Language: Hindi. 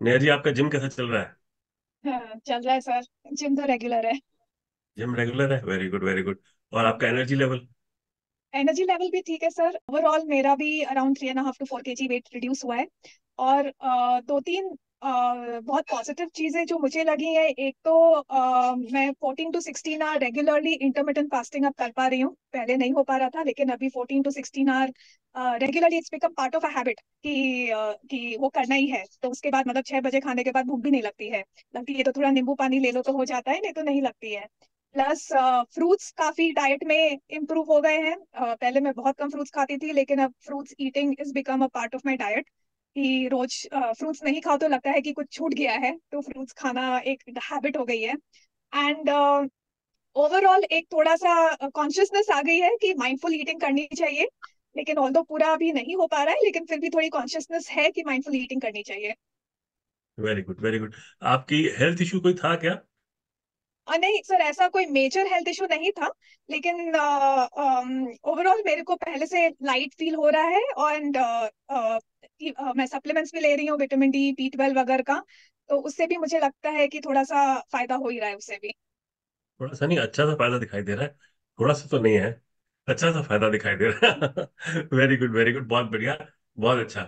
नेहा जी आपका जिम कैसा चल रहा है? हाँ, चल रहा है सर। जिम तो रेगुलर है। जिम रेगुलर है? वेरी गुड वेरी गुड और आपका एनर्जी लेवल एनर्जी लेवल भी ठीक है सर। ओवरऑल मेरा भी around three and half to four K G weight reduce हुआ है। और दो तीन बहुत पॉजिटिव चीज़ें जो मुझे लगी है एक तो अ, मैं fourteen to sixteen hour regularly intermittent fasting अब कर पा रही हूँ। पहले नहीं हो पा रहा था लेकिन अभी fourteen to sixteen hour regularly it's become part of a habit कि कि वो करना ही है। तो उसके बाद मतलब छह बजे खाने के बाद भूख भी नहीं लगती है। लगती है तो थोड़ा नींबू पानी ले लो तो हो जाता है नहीं तो नहीं लगती है। प्लस फ्रूट्स काफ़ी डाइट में इम्प्रूव हो गए हैं। अ, पहले मैं बहुत कम फ्रूट्स खाती थी लेकिन अब fruits eating is become a part of my diet कि रोज फ्रूट्स नहीं खाओ तो लगता है कि कुछ छूट गया है तो फ्रूट्स खाना एक हैबिट हो गई है। एंड ओवरऑल uh, एक थोड़ा सा कॉन्शियसनेस आ गई है कि माइंडफुल ईटिंग करनी चाहिए लेकिन ऑल्दो पूरा अभी नहीं हो पा रहा है लेकिन फिर भी थोड़ी कॉन्शियसनेस है कि माइंडफुल ईटिंग करनी चाहिए। वेरी गुड वेरी गुड आपकी हेल्थ इशू कोई था क्या? और नहीं सर ऐसा कोई मेजर हेल्थ इशू नहीं था लेकिन ओवरऑल मेरे को पहले से लाइट फील हो रहा है एंड मैं सप्लीमेंट्स भी ले रही हूँ विटामिन डी बी ट्वेल्व वगैरह का तो उससे भी मुझे लगता है कि थोड़ा सा फ़ायदा हो ही रहा है उससे भी। थोड़ा सा नहीं अच्छा सा फ़ायदा दिखाई दे रहा है। थोड़ा सा तो नहीं है अच्छा सा फ़ायदा दिखाई दे रहा है। वेरी गुड वेरी गुड बहुत बढ़िया, बहुत अच्छा।